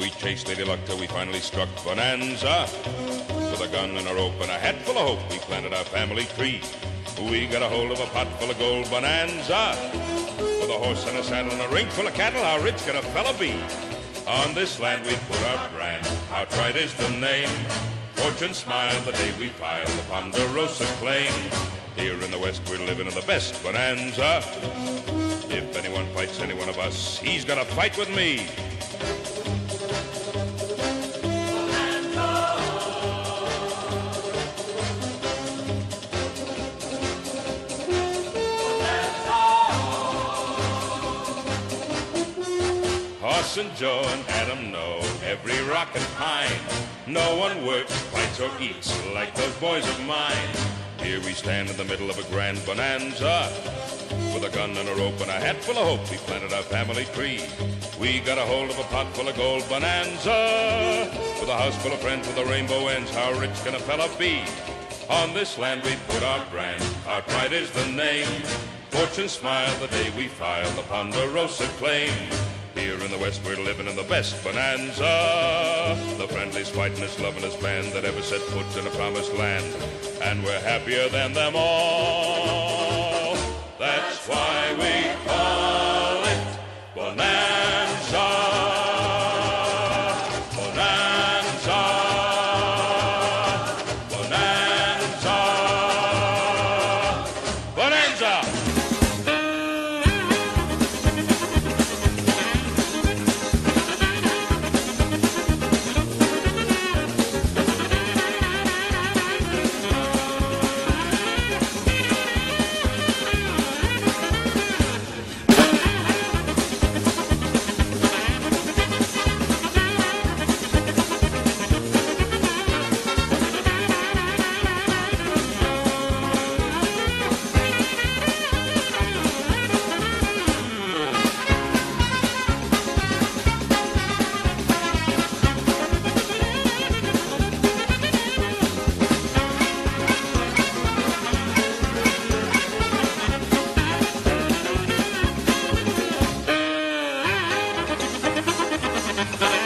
We chased Lady Luck till we finally struck Bonanza. With a gun and a rope and a hat full of hope, we planted our family tree. We got a hold of a pot full of gold bonanza. With a horse and a saddle and a ring full of cattle, how rich can a fella be? On this land we put our brand, our pride is the name. Fortune smiled the day we filed the Ponderosa claim. Here in the West we're living in the best bonanza. If anyone fights any one of us, he's gonna fight with me. And Joe and Adam know every rock and pine. No one works, fights, or eats like those boys of mine. Here we stand in the middle of a grand bonanza. With a gun and a rope and a hat full of hope, we planted our family tree. We got a hold of a pot full of gold bonanza. With a house full of friends with a rainbow ends, how rich can a fella be? On this land we put our brand, our pride is the name. Fortune smiled the day we filed the Ponderosa claim. Here in the West, we're living in the best bonanza. The friendliest, fightingest, lovingest band that ever set foot in a promised land. And we're happier than them all. That's why Música